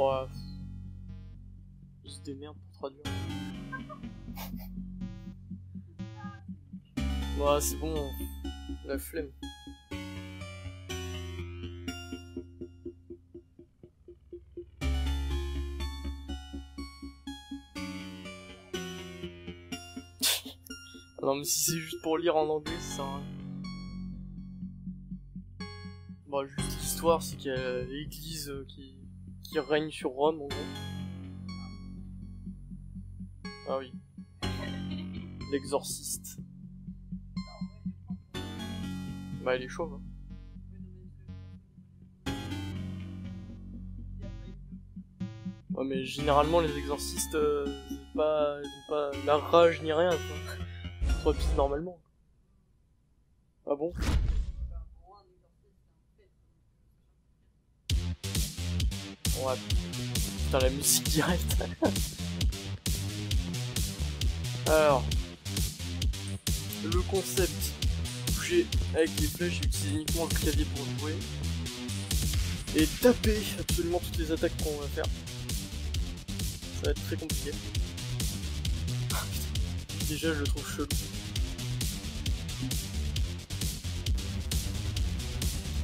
Bon, il se démerde pour traduire. Ouais, c'est bon, la flemme. non, mais si c'est juste pour lire en anglais, ça. Bon, juste l'histoire, c'est qu'il y a l'église euh, qui, qui règne sur Rome, en gros. Ah oui. L'exorciste. Bah, il est chaud, hein. Ouais, mais généralement, les exorcistes, euh, pas, ils ont pas la rage ni rien, quoi. Trois pistes normalement. Ah bon? Ouais. Putain, la musique directe. Alors. Le concept. Bouger avec les flèches et utiliser uniquement le clavier pour jouer. Et taper absolument toutes les attaques qu'on va faire. Ça va être très compliqué. Déjà, je le trouve chelou.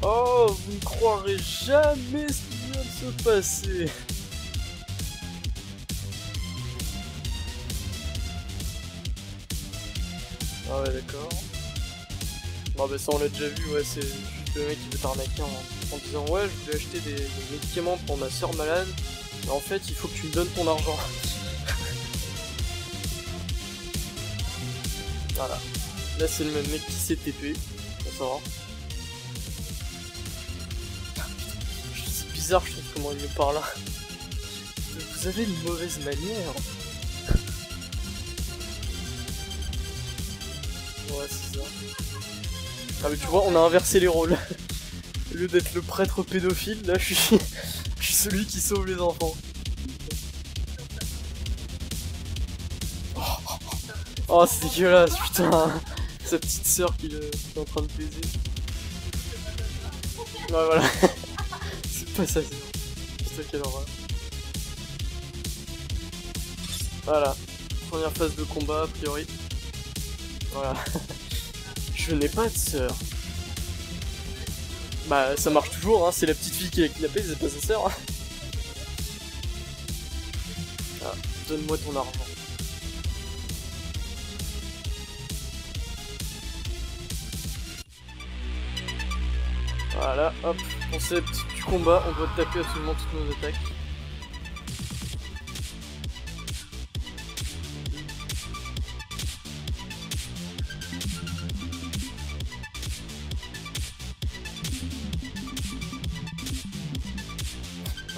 Oh, vous ne croirez jamais ce se passer. Ah ouais, d'accord. Bon bah ça on l'a déjà vu, ouais, c'est juste le mec qui veut t'arnaquer en, disant ouais, je voulais acheter des, médicaments pour ma soeur malade, mais en fait il faut que tu me donnes ton argent. voilà. Là c'est le même mec qui s'est TP, pour savoir. Bizarre je trouve comment il me parle. Vous avez une mauvaise manière. Ouais, c'est ça. Ah, mais tu vois, on a inversé les rôles. Au lieu d'être le prêtre pédophile, là, je suis, je suis celui qui sauve les enfants. Oh, c'est dégueulasse, putain. Sa petite sœur qui est en train de baiser. Ouais, voilà. Pas ça, Putain, quelle horreur. Voilà. Première phase de combat, a priori. Voilà. Je n'ai pas de sœur. Bah, ça marche toujours, hein. C'est la petite fille qui est kidnappée, c'est pas sa sœur. Ah, donne-moi ton argent. Voilà, hop, concept combat, on doit taper absolument toutes nos attaques.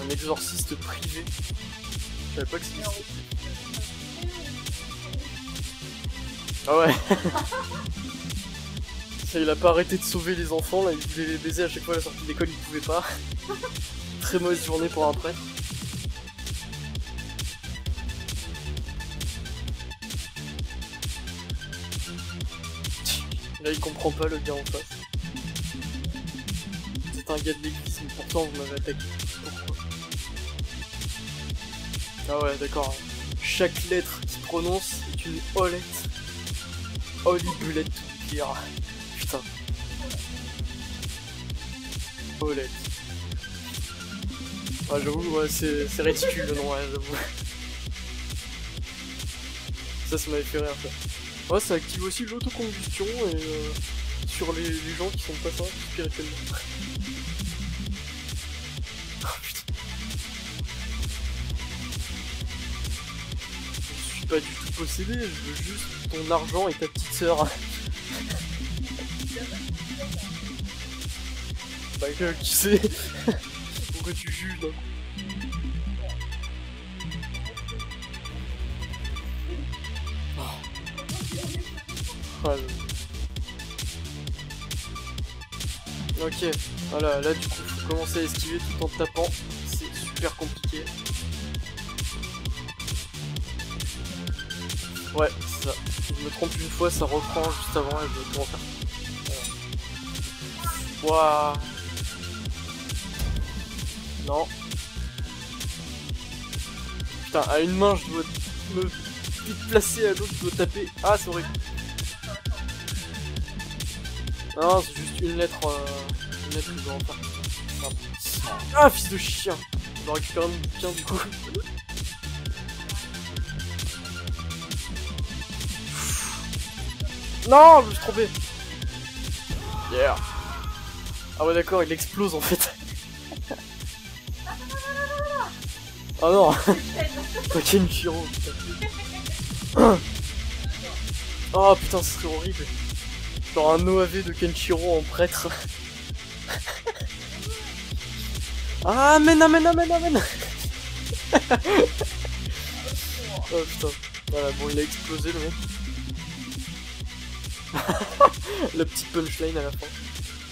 Un exorciste privé. Je savais pas que c'était. Ah ouais. Il a pas arrêté de sauver les enfants, là, il voulait les baiser à chaque fois à la sortie de l'école, il pouvait pas. Très mauvaise journée pour un prêtre. Là, il comprend pas le gars en face. C'est un gars de l'église, mais pourtant vous m'avez attaqué. Pourquoi Ah ouais, d'accord. Chaque lettre qu'il prononce est une olette. Holy bullet to Olette. Ouais, j'avoue, c'est ridicule le nom, ouais, j'avoue. Ça, ça m'avait fait rire, ça. Ouais, ça active aussi l'autocombustion et euh, sur les, gens qui sont pas ça, spirituellement. Putain. Je suis pas du tout possédé, je veux juste ton argent et ta petite sœur. Bah, que- qui sait Pourquoi tu juges d'un coup Ah, le- Ok, voilà, là du coup, faut commencer à esquiver tout en tapant. C'est super compliqué. Ouais, c'est ça. Si je me trompe une fois, ça reprend juste avant et je vais tout refaire. Waouh. Non. Putain, à une main, je dois me placer, à l'autre, je dois taper. Ah, c'est horrible. Non, c'est juste une lettre. Euh, une lettre que je dois en faire. Ah, fils de chien Je dois récupérer mon bouquin du coup. Non, je me suis trompé. Yeah. Ah ouais d'accord, il explose en fait. Oh non putain. Oh putain, ce serait horrible. Genre un OAV de Kenshiro en prêtre. ah, amen, amen, amen, amen Oh putain. Voilà, bon, il a explosé le mec. le petit punchline à la fin.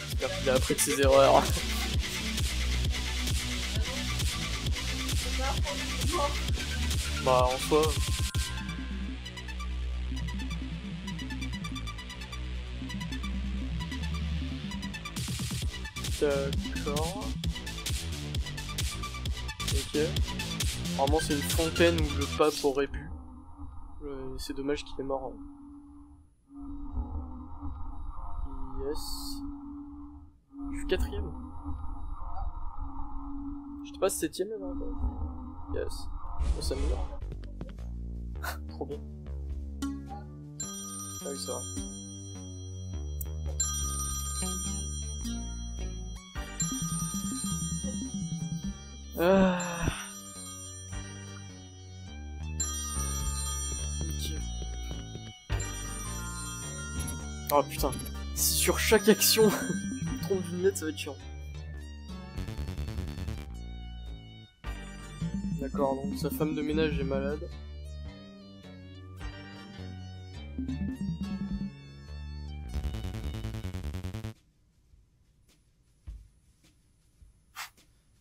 J'espère qu'il a appris de ses erreurs. Bah en soi. D'accord. Ok. Normalement c'est une fontaine où le pape aurait bu. Euh, c'est dommage qu'il est mort. Hein. Yes. Je suis quatrième. Je te passe septième là Yes. Ça me Trop bien. Ah oui, c'est vrai. Ah. Oh putain sur chaque action, je me trompe d'une lettre, ça va être chiant. D'accord, donc sa femme de ménage est malade.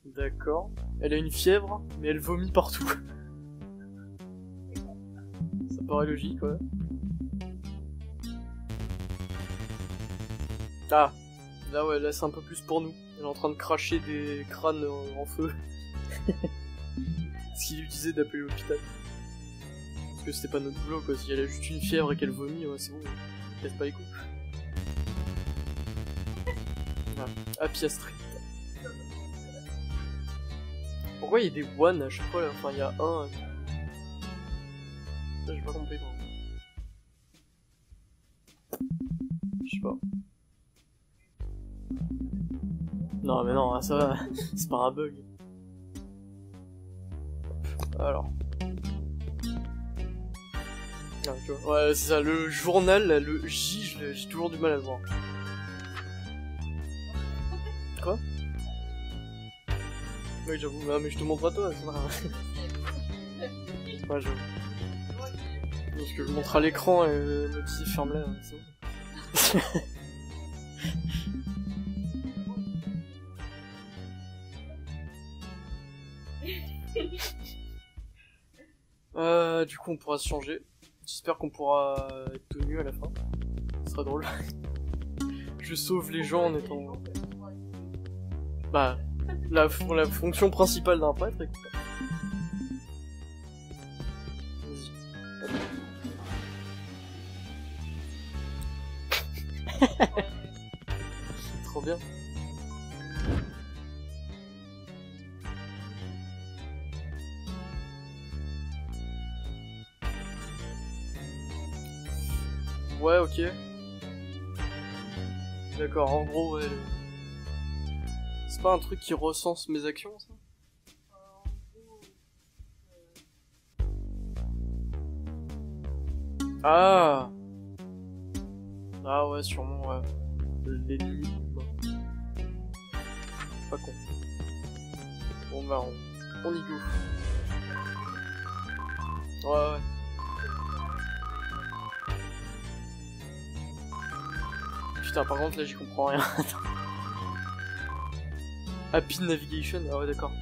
D'accord. Elle a une fièvre, mais elle vomit partout. Ça paraît logique, ouais. Ah, là ouais, là c'est un peu plus pour nous. Elle est en train de cracher des crânes en, feu. Ce qu'il lui disait d'appeler l'hôpital. Parce que c'était pas notre boulot quoi, si elle a juste une fièvre et qu'elle vomit, ouais c'est bon, casse pas les coups. Ah, Apia Street. Pourquoi il y a des one à chaque fois Enfin il y a un. J'ai pas compris. Je sais pas. Non mais non, ça va, c'est pas un bug. Alors. Ouais, c'est ça, le journal, le J, j'ai toujours du mal à le voir. Quoi? Oui, j'avoue, ah, mais je te montre à toi, ça Ouais, j'avoue. Parce que je montre à l'écran et le petit ferme là, c'est bon. Euh, du coup, on pourra se changer. J'espère qu'on pourra être tenu à la fin. Ce sera drôle. Je sauve les gens en étant... Bah, la, la fonction principale d'un prêtre, écoute. Trop bien. Ouais, ok. D'accord, en gros. C'est pas un truc qui recense mes actions, ça? Ah Ah ouais, sûrement, ouais. L'ennemi, quoi. Pas con. Bon bah, on, on y go. Ouais, ouais. Putain, par contre, là, j'y comprends rien. Happy Navigation Ah ouais, d'accord.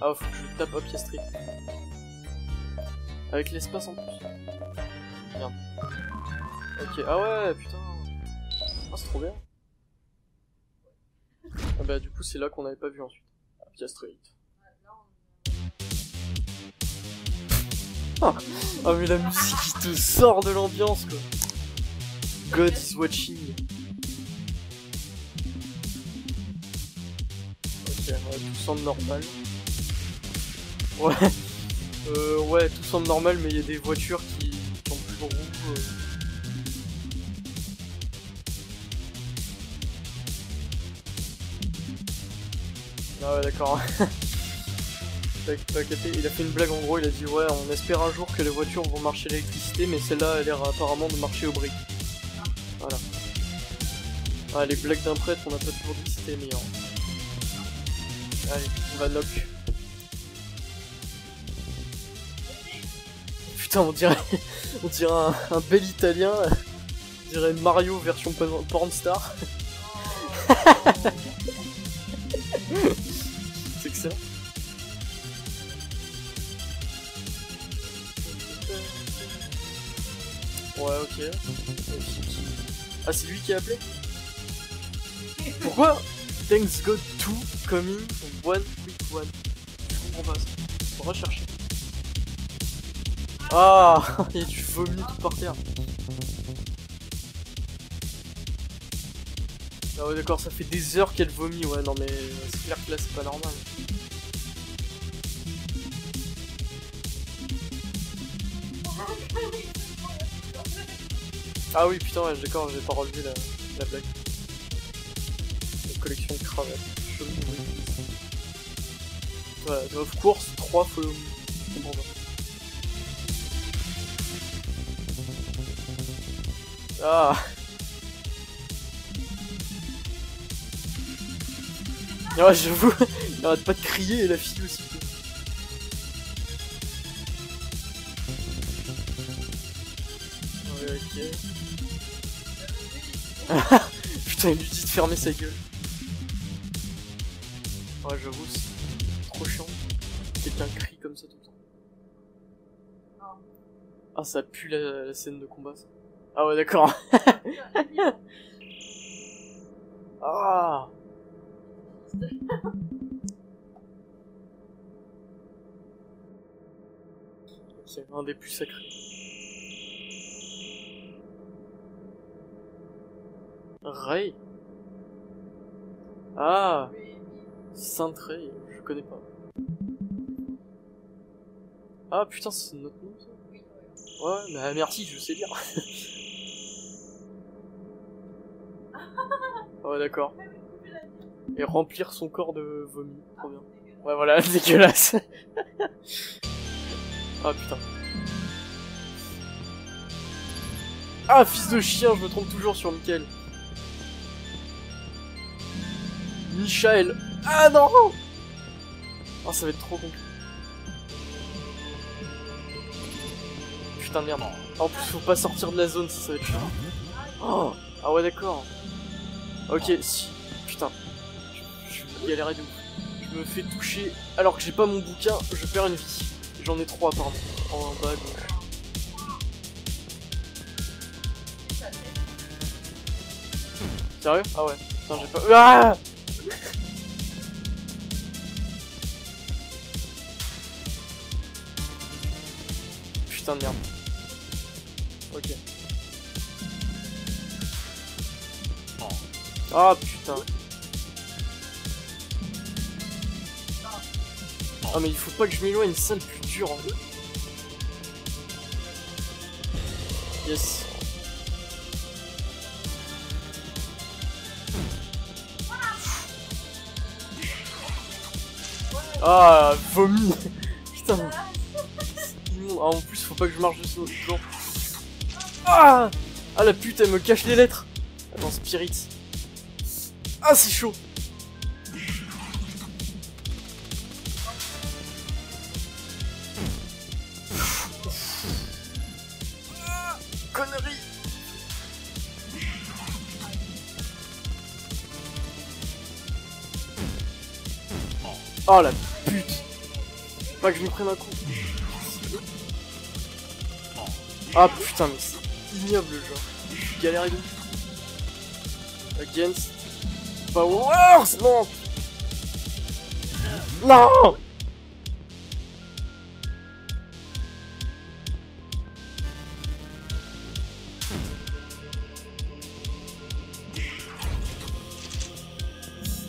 Ah, faut que je tape Happy Street. Avec l'espace en plus. Merde. Ok, ah ouais, putain. Ah, c'est trop bien. Ah bah, du coup, c'est là qu'on avait pas vu ensuite. Happy Street. ah mais la musique qui te sort de l'ambiance quoi. God is watching. Ouais, tout semble normal. Ouais. Euh, ouais, tout semble normal, mais il y a des voitures qui sont plus roues. Euh. Ah ouais, d'accord. Il a fait une blague en gros, il a dit ouais, on espère un jour que les voitures vont marcher l'électricité, mais celle-là a l'air apparemment de marcher au briques. Voilà. Ah, les blagues d'un prêtre, on n'a pas toujours dit c'était meilleur. Allez, on va knock. Putain, on dirait, on dirait un, bel italien, on dirait Mario version pornstar. C'est excellent. Ouais, ok. Ah, c'est lui qui a appelé? Pourquoi? Thanks God 2 coming one quick one Je comprends pas ça. Rechercher. Ah Il a du vomi tout par terre. Ah ouais d'accord, ça fait des heures qu'elle vomit, ouais non mais c'est clair que là c'est pas normal. Ah oui, putain, ouais, d'accord, j'ai pas relevé la, la blague. Cravates. Voilà, of course, 3 follow me. Bon, Ah Ouais, j'avoue, il arrête pas de crier et la fille aussi. Ouais, ok. Putain, il lui dit de fermer sa gueule. Ouais, j'avoue, c'est trop chiant. Quelqu'un crie comme ça tout le temps. Ah, ça pue la, scène de combat, ça. Ah ouais, d'accord. ah Ok, un des plus sacrés. Ray Ah Ray, je connais pas. Ah putain, c'est notre nom ça? Ouais, mais merci, je sais lire. ouais, d'accord. Et remplir son corps de vomi, trop bien. Ouais, voilà, dégueulasse. ah putain. Ah, fils de chien, je me trompe toujours sur Mickaël. Michael. Ah non Oh, ça va être trop compliqué. Putain de merde. En plus, faut pas sortir de la zone, ça, va être chiant. Oh Ah ouais, d'accord. Ok, si. Putain. Je, je vais galérer de ouf. Je me fais toucher alors que j'ai pas mon bouquin, je perds une vie. J'en ai trois, pardon. En bas à gauche. Sérieux? Ah ouais. Putain, j'ai pas... Ah Putain de merde. Ok. Ah putain. Ah mais il faut pas que je m'éloigne, c'est ça le plus dur en fait. Yes. Ah, vomi Putain ah, en plus, faut pas que je marche dessus toujours. Ah Ah, la pute, elle me cache les lettres. Attends, Spirit. Ah, c'est chaud. Connerie. Oh la pute. Pas que je me prenne un coup ah putain, mais c'est ignoble le genre. Je suis galéré de Against Powers Non Non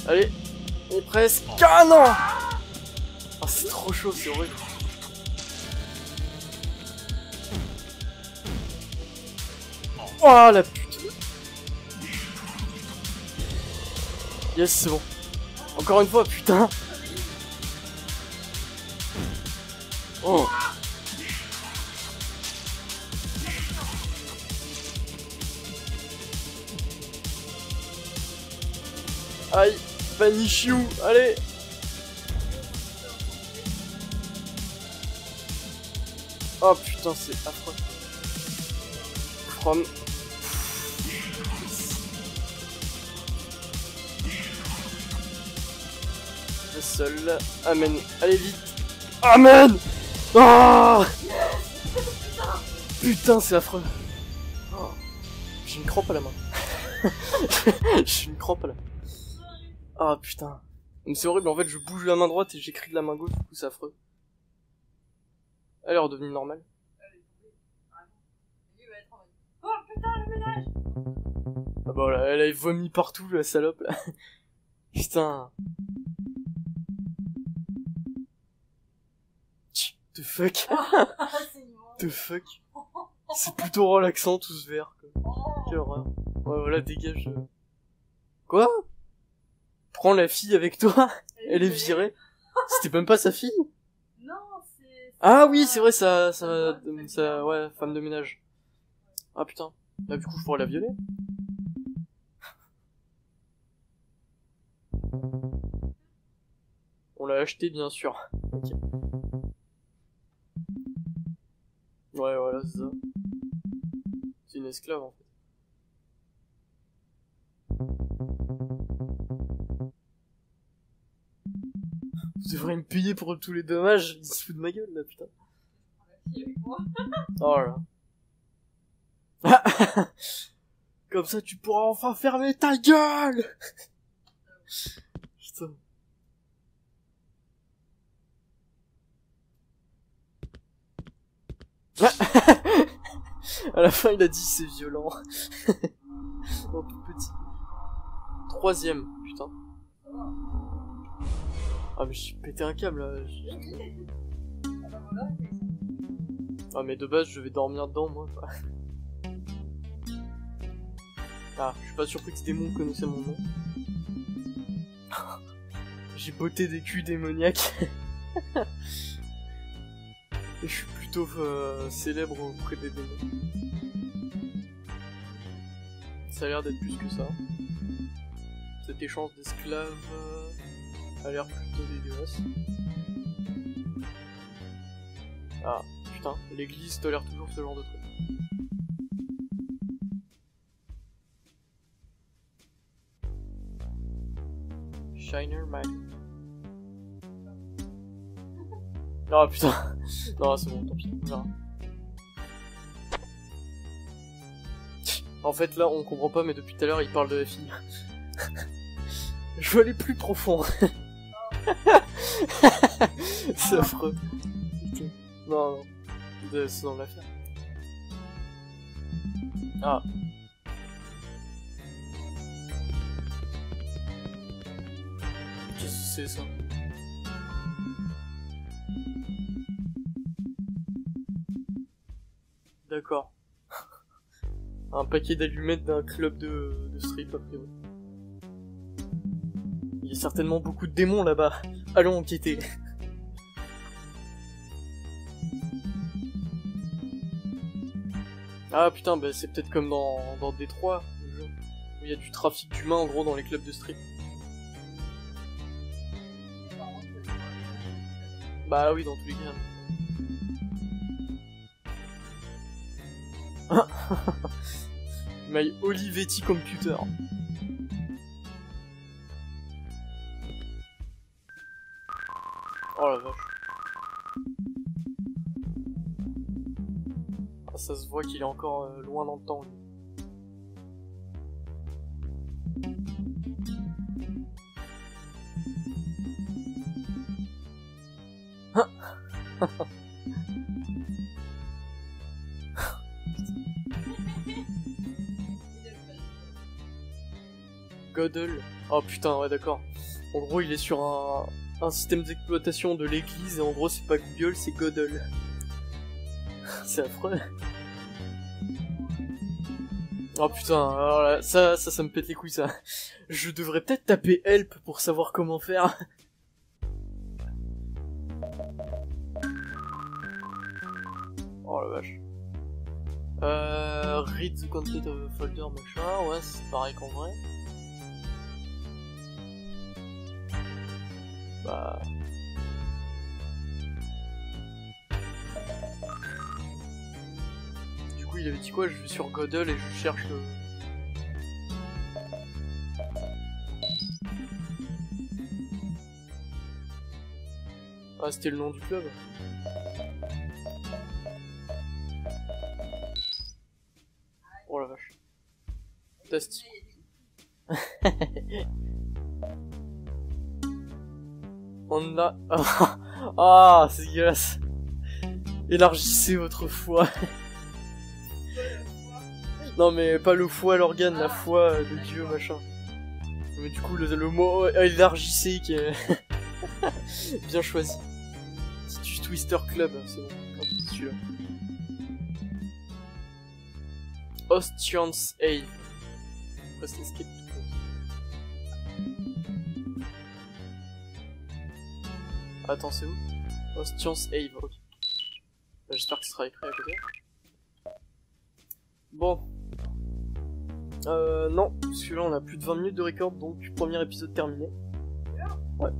Allez, on est presque. Ah non C'est trop chaud, c'est horrible. Oh la pute Yes, c'est bon. Encore une fois, putain. Oh. Aïe Vanichiou Allez. Oh putain, c'est affreux. From seul. Amen. Allez vite. Amen oh Putain, c'est affreux. Oh. J'ai une crampe à la main. J'ai une crampe à la main. Ah putain. C'est horrible, en fait je bouge la main droite et j'écris de la main gauche, du coup c'est affreux. Elle est redevenue normale. Oh putain, le ménage Ah bah voilà, elle a vomi partout la salope là. Putain. The fuck? The fuck? C'est plutôt relaxant tout ce verre quoi. Quelle horreur. Ouais voilà, dégage. Quoi? Prends la fille avec toi Elle est virée C'était même pas sa fille? Non, c'est... Ah oui, c'est vrai, ça, ça, ça, ouais, femme de ménage. Ah putain. Bah du coup, je pourrais la violer. On l'a acheté, bien sûr. Ok. Ouais, voilà, c'est ça. C'est une esclave, en fait. Vous devriez me payer pour tous les dommages, il se fout de ma gueule, là, putain. Oh là. Comme ça, tu pourras enfin fermer ta gueule Putain. À la fin, il a dit c'est violent. oh, tout petit. Troisième, putain. Ah, mais j'ai pété un câble là. Ah, mais de base, je vais dormir dedans, moi. ah, je suis pas surpris que ce démon connaissait mon nom. j'ai beauté des culs démoniaques. Plutôt euh, célèbre auprès des démons. Ça a l'air d'être plus que ça. Cet échange d'esclaves euh, a l'air plutôt dégueulasse. Ah, putain, l'église tolère toujours ce genre de truc. Shiner Magic. Ah putain. Non, c'est bon, tant pis. En fait, là, on comprend pas, mais depuis tout à l'heure, il parle de la fille. Je veux aller plus profond. c'est affreux. Non, non. C'est dans l'affaire. Ah. Qu'est-ce que c'est ça? D'accord. Un paquet d'allumettes d'un club de, de strip, a priori. Il y a certainement beaucoup de démons là-bas. Allons enquêter. Ah putain, bah c'est peut-être comme dans, dans Détroit, où il y a du trafic d'humains en gros dans les clubs de strip. Bah oui, dans tous les cas. My Olivetti Computer. Oh la vache. Ah, ça se voit qu'il est encore euh, loin dans le temps. Godel. Oh putain, ouais, d'accord. En gros, il est sur un, un système d'exploitation de l'église, et en gros, c'est pas Google, c'est Godel. c'est affreux. Oh putain, alors là, ça, ça, ça me pète les couilles, ça. Je devrais peut-être taper help pour savoir comment faire. Oh la vache. Euh, read the content of a folder, machin, ouais, c'est pareil qu'en vrai. Bah... Du coup, il avait dit quoi Je vais sur Godel et je cherche le... Ah, c'était le nom du club Oh la vache. Fantastique. A... Ah, c'est dégueulasse. Élargissez votre foi. non mais pas le foie, l'organe, la foi de Dieu, machin. Mais du coup, le, le mot euh, élargissez qui est... Bien choisi. C'est du Twister Club, c'est bon. Hop, c'est celui-là. Ostians Ave. Press escape Attends, c'est où Ostians Ave, ok. Bah, J'espère que ce sera écrit à côté. Bon. Euh, non, parce que là on a plus de 20 minutes de record, donc premier épisode terminé. Ouais.